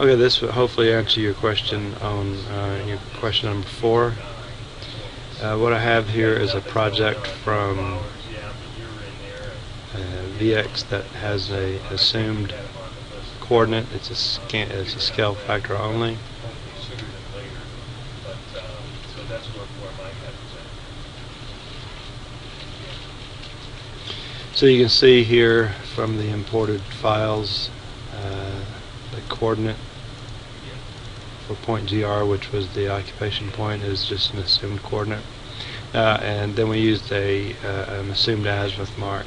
Okay, this will hopefully answer your question on uh, your question number four. Uh, what I have here is a project from uh, VX that has a assumed coordinate. It's a scan, it's a scale factor only. So you can see here from the imported files uh, the coordinate for point GR, which was the occupation point, is just an assumed coordinate. Uh, and then we used a uh, an assumed azimuth mark.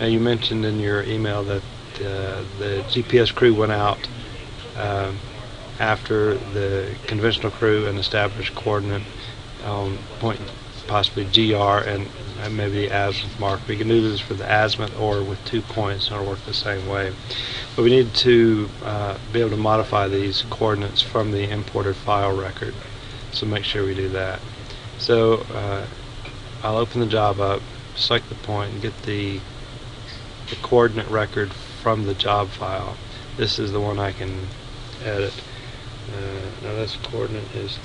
Now you mentioned in your email that uh, the GPS crew went out um, after the conventional crew and established coordinate on point possibly GR and maybe the azimuth mark. We can do this for the azimuth or with two points and it'll work the same way. But we need to uh, be able to modify these coordinates from the imported file record. So make sure we do that. So uh, I'll open the job up, select the point, and get the, the coordinate record from the job file. This is the one I can edit. Uh, now this coordinate is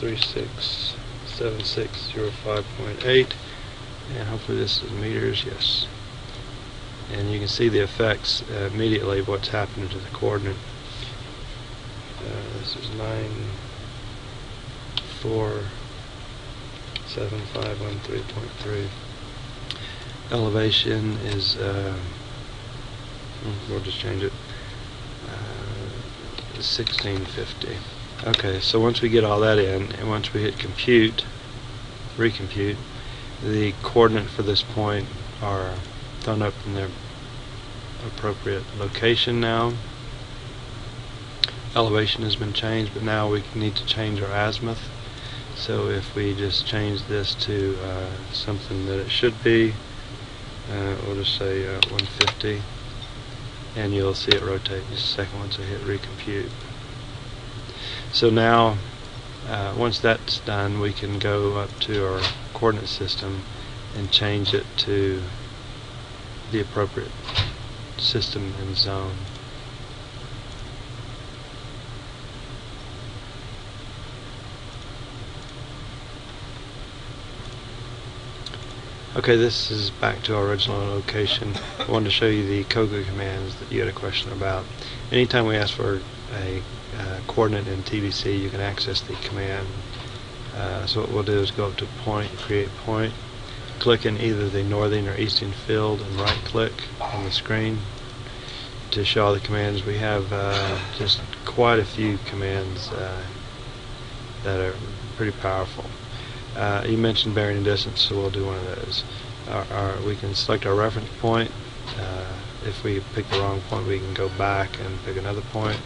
367605.8 and hopefully this is meters, yes. And you can see the effects uh, immediately of what's happening to the coordinate. Uh, this is 9 4 7 5 1 3.3 elevation is uh, hmm, we'll just change it uh, 1650 okay so once we get all that in and once we hit compute recompute the coordinate for this point are done up in their appropriate location now. Elevation has been changed, but now we need to change our azimuth. So if we just change this to uh, something that it should be, uh, we'll just say uh, 150, and you'll see it rotate just a second once I hit recompute. So now, uh, once that's done, we can go up to our coordinate system and change it to the appropriate system and zone. Okay, this is back to our original location. I wanted to show you the Cogo commands that you had a question about. Anytime we ask for a uh, coordinate in TBC, you can access the command uh, so what we'll do is go up to point, create point, click in either the northern or eastern field and right click on the screen to show all the commands. We have uh, just quite a few commands uh, that are pretty powerful. Uh, you mentioned bearing and distance, so we'll do one of those. Our, our, we can select our reference point. Uh, if we pick the wrong point, we can go back and pick another point.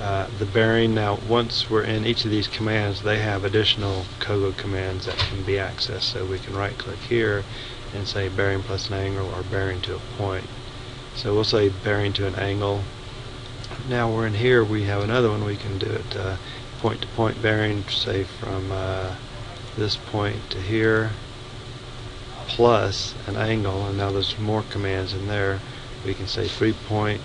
Uh, the bearing. Now, once we're in each of these commands, they have additional Cogo commands that can be accessed. So we can right click here and say bearing plus an angle or bearing to a point. So we'll say bearing to an angle. Now we're in here, we have another one. We can do it point to point bearing, say from uh, this point to here plus an angle. And now there's more commands in there. We can say three point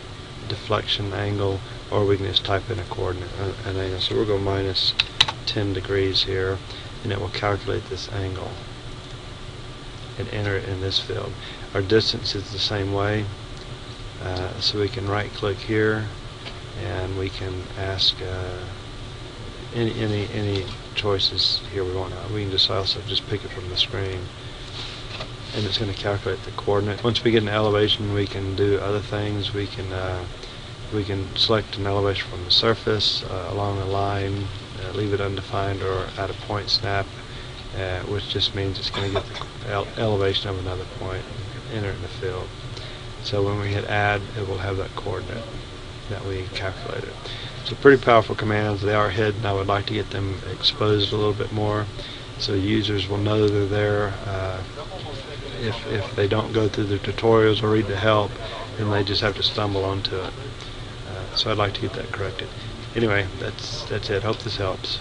deflection angle or we can just type in a coordinate uh, an angle so we'll go minus 10 degrees here and it will calculate this angle and enter it in this field our distance is the same way uh, so we can right click here and we can ask uh, any any any choices here we want to we can just also just pick it from the screen and it's going to calculate the coordinate. Once we get an elevation, we can do other things. We can uh, we can select an elevation from the surface uh, along a line, uh, leave it undefined, or at a point snap, uh, which just means it's going to get the ele elevation of another point and enter in the field. So when we hit add, it will have that coordinate that we calculated. So pretty powerful commands. They are hidden. I would like to get them exposed a little bit more so users will know they're there. Uh, if, if they don't go through the tutorials or read the help, then they just have to stumble onto it. Uh, so I'd like to get that corrected. Anyway, that's that's it. Hope this helps.